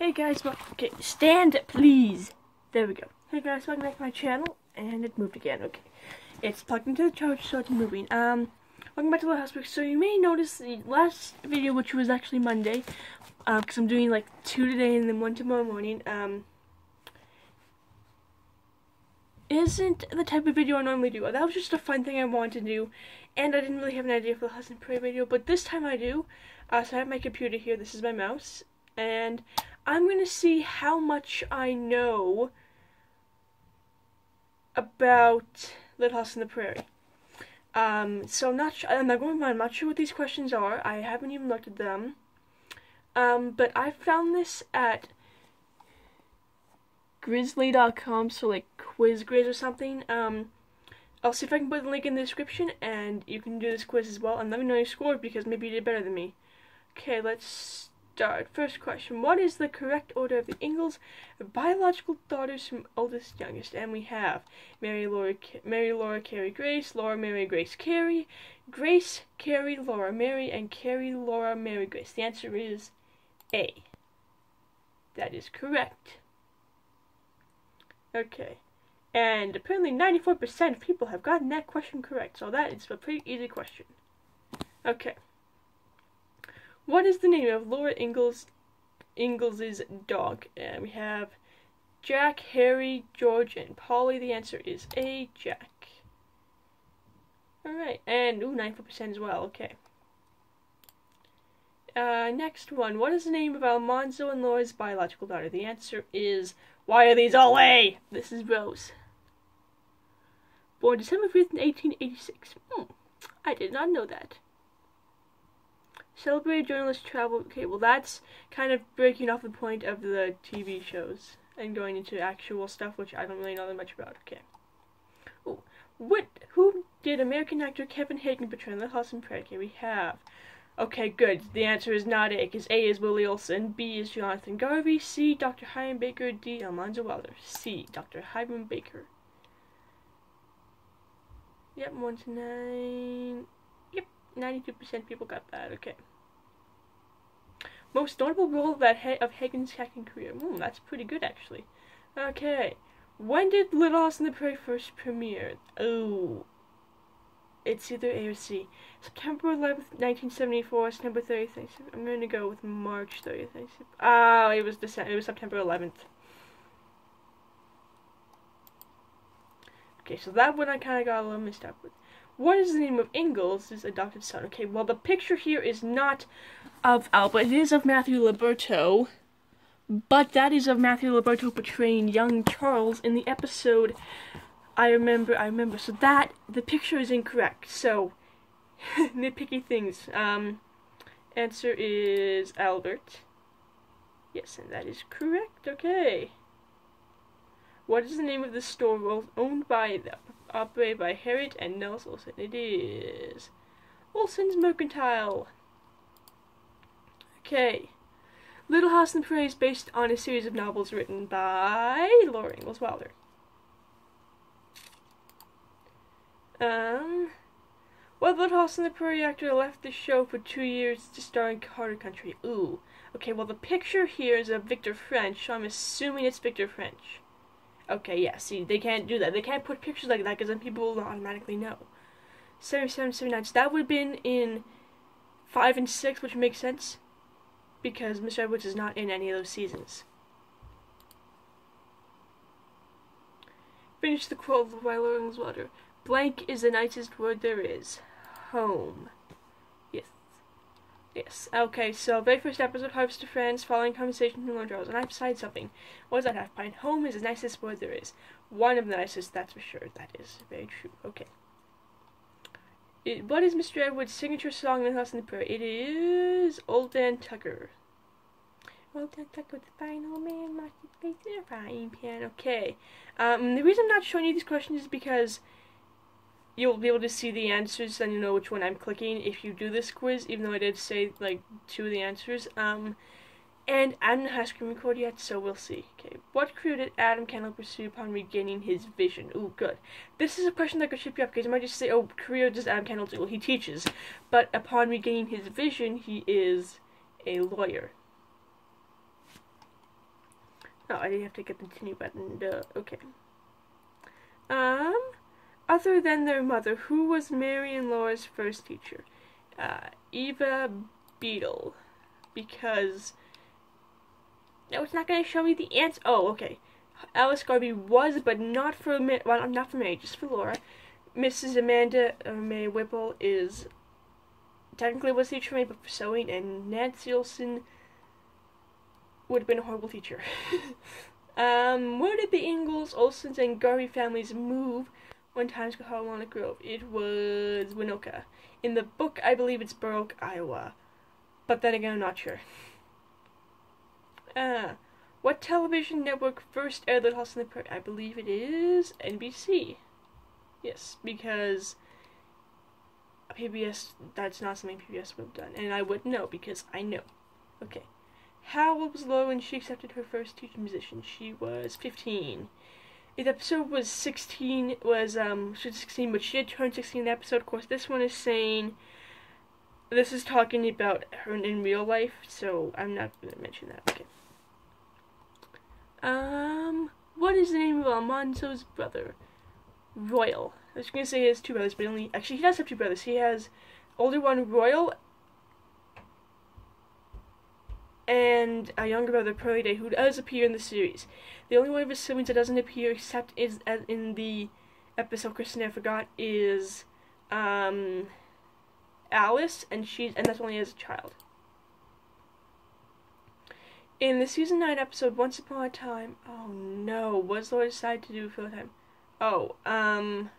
Hey guys, okay, stand please. There we go. Hey guys, welcome back to my channel, and it moved again. Okay, it's plugged into the charge, so it's moving. Um, welcome back to the house. So you may notice the last video, which was actually Monday, because uh, I'm doing like two today and then one tomorrow morning. Um, isn't the type of video I normally do. That was just a fun thing I wanted to do, and I didn't really have an idea for the Hustle and Pray video, but this time I do. Uh, so I have my computer here. This is my mouse, and I'm going to see how much I know about Little House on the Prairie. Um, so I'm not sure, I'm not going I'm not sure what these questions are. I haven't even looked at them. Um, but I found this at grizly.com, so like quiz grizz or something. Um, I'll see if I can put the link in the description, and you can do this quiz as well, and let me know your score, because maybe you did better than me. Okay, let's start. First question. What is the correct order of the Ingalls biological daughters from oldest to youngest? And we have Mary Laura, Mary Laura Carrie Grace, Laura Mary Grace Carrie, Grace Carrie Laura Mary, and Carrie Laura Mary Grace. The answer is A. That is correct. Okay. And apparently 94% of people have gotten that question correct, so that is a pretty easy question. Okay. What is the name of Laura Ingalls Ingalls' dog? And we have Jack, Harry, George, and Polly. The answer is A, Jack. Alright, and, ooh, 94% as well, okay. Uh, next one. What is the name of Almanzo and Laura's biological daughter? The answer is, why are these all A? This is Rose. Born December 5th, 1886. Hmm, I did not know that. Celebrated journalist travel. Okay, well that's kind of breaking off the point of the TV shows and going into actual stuff, which I don't really know that much about. Okay. Ooh. What? Who did American actor Kevin Hagen portray in The House and Prey? Okay, we have. Okay, good. The answer is not A, because A is Willie Oleson, B is Jonathan Garvey, C, Dr. Hiram Baker, D, Almanzo Wilder. C, Dr. Hiram Baker. Yep, 1 to 9. Yep, 92% people got that. Okay. Most notable role that of Hagen's acting career. Hmm, that's pretty good, actually. Okay. When did Little House on the Prairie first premiere? Oh. It's either A or C. September 11th, 1974, September 30th, I'm going to go with March 30th. Ah, oh, it was December, it was September 11th. Okay, so that one I kind of got a little messed up with. What is the name of Ingalls' adopted son? Okay, well, the picture here is not of Albert. It is of Matthew Labyorteaux. But that is of Matthew Labyorteaux portraying young Charles in the episode I remember, I remember. So that, the picture is incorrect. So, nitpicky things. Um, answer is Albert. Yes, and that is correct. Okay. What is the name of the store owned by the operated by Harriet and Nels Oleson? It is Oleson's Mercantile. Okay. Little House on the Prairie is based on a series of novels written by Laura Ingalls Wilder. Um, well, Little House on the Prairie actor left the show for two years to star in Carter Country. Ooh. Okay, well, the picture here is of Victor French, so I'm assuming it's Victor French. Okay, yeah, see, they can't do that. They can't put pictures like that because then people will automatically know. 77, 79. So that would have been in 5 and 6, which makes sense because Mr. Edwards is not in any of those seasons. Finish the quote by Lawrence Water. Blank is the nicest word there is. Home. Yes. Okay, so very first episode, Harvest of Friends, following conversation from Charles, and I've decided something. What does that have? Pine home is the nicest word there is. One of the nicest, that's for sure. That is very true. Okay. It, what is Mr. Edwards' signature song in the House in the Prairie? It is Old Dan Tucker. Old Dan Tucker, the fine old man, marching face in a frying pan. Okay. Um, the reason I'm not showing you these questions is because you'll be able to see the answers, then you know which one I'm clicking if you do this quiz, even though I did say, like, two of the answers. Um, and Adam has screen record yet, so we'll see. Okay, what career did Adam Kendall pursue upon regaining his vision? Ooh, good. This is a question that could ship you up, because you might just say, oh, career does Adam Kendall do? Well, he teaches. But upon regaining his vision, he is a lawyer. Oh, I didn't have to get the continue button. Duh. Okay. Um, other than their mother, who was Mary and Laura's first teacher? Uh, Eva Beadle. Because. No, it's not going to show me the answer. Oh, okay. Alice Garvey was, but not for well, not for Mary, just for Laura. Mrs. Amanda uh, May Whipple is technically was teacher made, but for sewing, and Nancy Oleson would have been a horrible teacher. um, where did the Ingalls, Olesons, and Garvey families move when times got hard on Grove? It was Winoka. In the book, I believe it's Oak, Iowa. But then again, I'm not sure. Uh, what television network first aired Little House on the Prairie? I believe it is NBC. Yes, because PBS, that's not something PBS would have done. And I would know because I know. Okay. How old was Laura when she accepted her first teaching position? She was 15. The episode was 16, was, um, she was 16, but she did turn 16 in the episode. Of course, this one is saying, this is talking about her in real life, so I'm not going to mention that. Okay. Um, what is the name of Almanzo's brother? Royal. I was going to say he has two brothers, but only, actually, he does have two brothers. He has older one, Royal, and a younger brother, Day, who does appear in the series. The only one of his siblings that doesn't appear, except is in the episode Kristen I forgot, is um, Alice, and she's and that's only as a child. In the season nine episode Once Upon a Time, oh no, what does Laura decide to do for the time? Oh, um,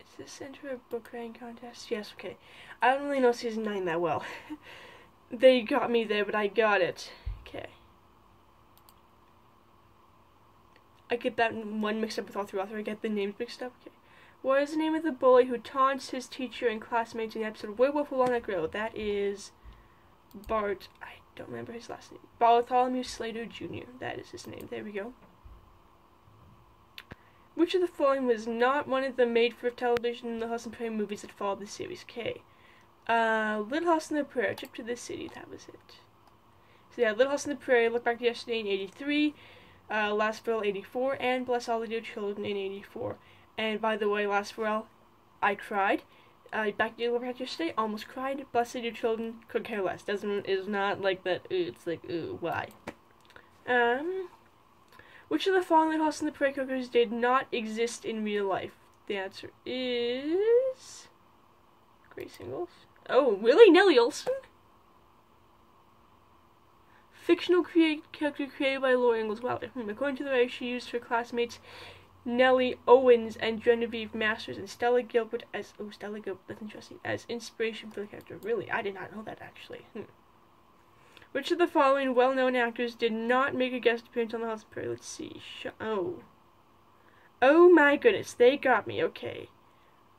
is this enter a book writing contest? Yes, okay. I don't really know season nine that well. they got me there, but I got it. Okay. I get that one mixed up with all three authors. I get the names mixed up. Okay. What is the name of the bully who taunts his teacher and classmates in the episode Werewolf of Walnut Grove? That is Bart. I don't remember his last name. Bartholomew Slater Jr. That is his name. There we go. Which of the following was not one of the made-for-television The House and Prairie movies that followed the series? K. Uh, Little House on the Prairie, Trip to the City, that was it. So yeah, Little House on the Prairie, Look Back to Yesterday in 83, uh, Last Farewell 84, and Bless All the Dear Children in 84. And by the way, Last Farewell, I cried. Uh, back to Look Back to Yesterday, almost cried. Bless All the Dear Children, could care less. Doesn't, is not like that, ooh, it's like, ooh, why? Um, which of the following House on the Prairie characters did not exist in real life? The answer is... Grace Ingalls. Oh, really? Nellie Oleson? Fictional create, character created by Laura Ingalls. Wow. Hmm. According to the writer, she used her classmates Nellie Owens and Genevieve Masters and Stella Gilbert as oh Stella Gilbert that's interesting as inspiration for the character. Really, I did not know that actually. Hmm. Which of the following well-known actors did not make a guest appearance on The House of Prairie? Let's see. Oh. Oh my goodness, they got me. Okay.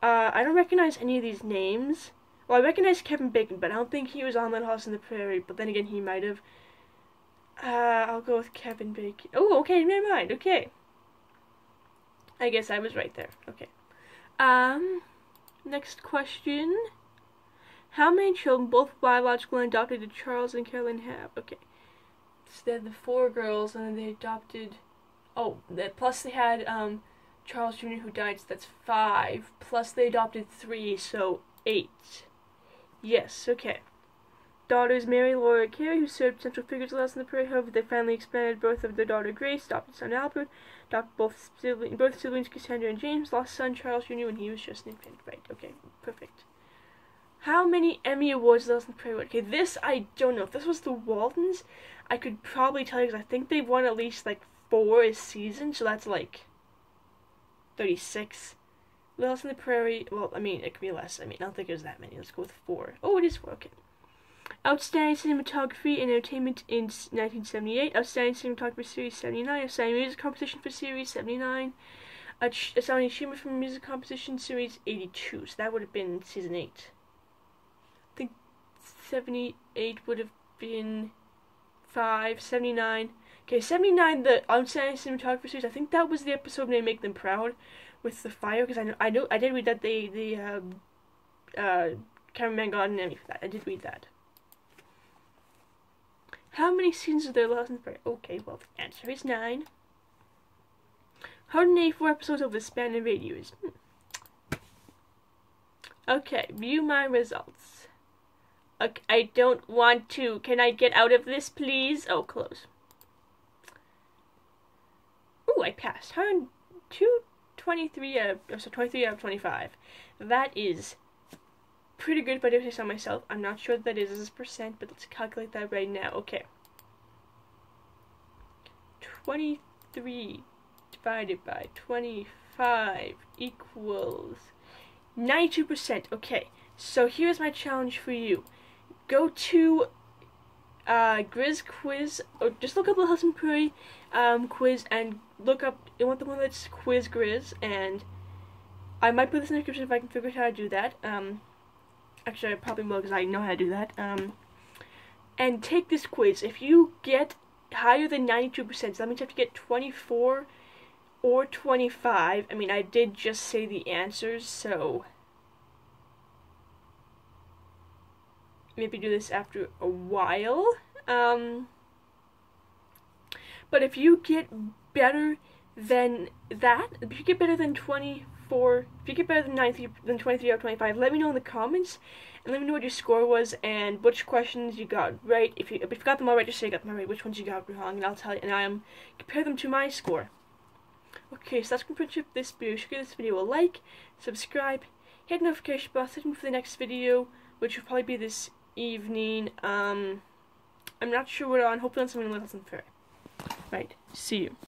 Uh, I don't recognize any of these names. Well, I recognize Kevin Bacon, but I don't think he was on Little House on the Prairie. But then again, he might have. Uh, I'll go with Kevin Bacon. Oh, okay, never mind. Okay. I guess I was right there. Okay. Um, next question. How many children, both biological and adopted, did Charles and Carolyn have? Okay. So they had the four girls, and then they adopted. Oh, plus they had um, Charles Jr., who died, so that's five. Plus they adopted three, so eight. Yes, okay. Daughters Mary Laura Carrie, who served central figures of in the Prairie. However, they finally expanded birth of their daughter Grace, adopted son Albert, adopted both siblings, both siblings Cassandra and James, lost son Charles Jr. when he was just an infant. Right, okay, perfect. How many Emmy Awards does the Prairie Okay, this I don't know. If this was the Waltons, I could probably tell you because I think they've won at least like four a season, so that's like 36. Little on the Prairie, well, I mean, it could be less. I mean, I don't think it was that many. Let's go with four. Oh, it is four, okay. Outstanding Cinematography and Entertainment in 1978. Outstanding Cinematography Series 79. Outstanding Music Composition for Series 79. Outstanding Achievement for Music Composition Series 82. So that would have been Season 8. I think 78 would have been 5. 79. Okay, 79, the Outstanding Cinematography Series. I think that was the episode they Make Them Proud with the fire because I know I know I did read that they the um, uh, cameraman got an Emmy for that. I did read that. How many seasons are there left in Fairy? Okay, well, the answer is nine. 184 episodes over the span of eight years. Hmm. Okay, view my results. Okay, I don't want to. Can I get out of this, please? Oh, close. Ooh, I passed. 223 out of, oh, so 23 out of 25. That is pretty good But if I do say myself. I'm not sure that is as a percent, but let's calculate that right now. Okay. 23 divided by 25 equals 92%. Okay, so here's my challenge for you. Go to uh, Grizz quiz, or just look up the Hudson Prairie um, quiz and look up, you want the one that's quiz Grizz, and I might put this in the description if I can figure out how to do that. Um, actually, I probably will because I know how to do that. Um, and take this quiz. If you get higher than 92%, so that means you have to get 24 or 25. I mean, I did just say the answers, so maybe do this after a while. Um, but if you get better than that, if you get better than 24, if you get better than 93, than 23 out of 25, let me know in the comments, and let me know what your score was, and which questions you got right. If you, if you got them all right, just say you got them all right, which ones you got wrong, and I'll tell you, and I'll compare them to my score. Okay, so that's going to this video. Should give this video a like, subscribe, hit notification bell, me for the next video, which will probably be this evening. Um, I'm not sure what I on. Hopefully on something less than fair. Right. See you.